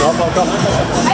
Calma, calma.